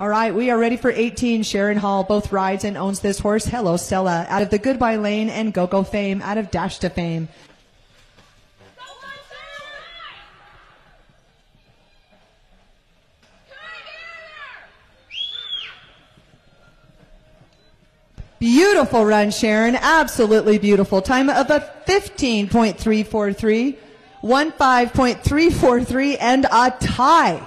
All right, we are ready for 18. Sharin Hall both rides and owns this horse. Hello, Stella, out of the Goodbye Lane and Go Go Fame out of Dash Ta Fame. Beautiful run, Sharin. Absolutely beautiful. Time of a 15.343, 15.343, and a tie.